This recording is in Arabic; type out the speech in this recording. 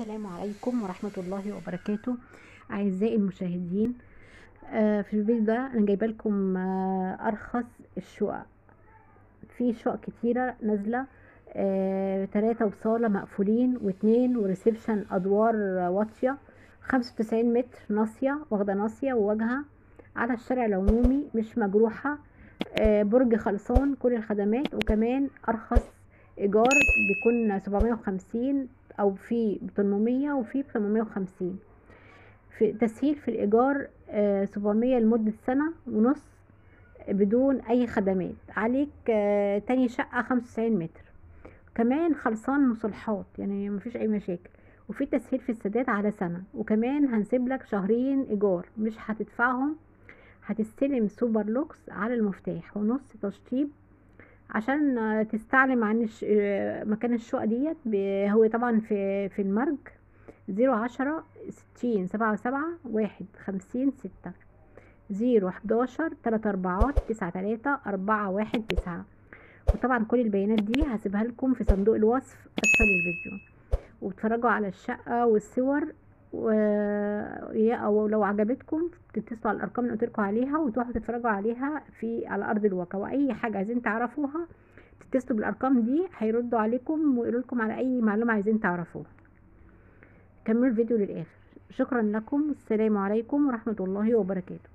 السلام عليكم ورحمة الله وبركاته. أعزائي المشاهدين آه، في الفيديو ده أنا جايبة لكم آه، أرخص الشقق. في شقق كتيرة نازلة آه، تلاتة وصالة مقفولين واتنين وريسبشن أدوار واطية خمسة وتسعين متر ناصية واخدة ناصية وواجهة على الشارع العمومي مش مجروحة برج خلصان كل الخدمات وكمان أرخص إيجار بيكون سبعمية وخمسين أو في ب 800 وفي ب 850 في تسهيل في الإيجار آه، 700 لمدة سنة ونص بدون أي خدمات. عليك آه، تاني شقة 95 متر. كمان خلصان مصلحات يعني مفيش أي مشاكل. وفي تسهيل في السداد على سنة. وكمان هنسيب لك شهرين إيجار. مش هتدفعهم هتستلم super lux على المفتاح ونص تشطيب عشان تستعلم عن مكان الشقة ديت هو طبعا في في المرج zero عشرة ستين سبعة وسبعة واحد خمسين ستة zero حداشر تلاتة أربعات تسعة تلاتة أربعة واحد تسعة. وطبعا كل البيانات دي هسيبها لكم في صندوق الوصف أسفل الفيديو وتتفرجوا على الشقة والصور أو لو عجبتكم تتصلوا على الأرقام اللي قلت عليها وتروحوا تتفرجوا عليها في على أرض الواقع. وأي حاجة عايزين تعرفوها تتصلوا بالأرقام دي هيردوا عليكم ويقولوا لكم على أي معلومة عايزين تعرفوها. كملوا الفيديو للآخر. شكرا لكم. السلام عليكم ورحمة الله وبركاته.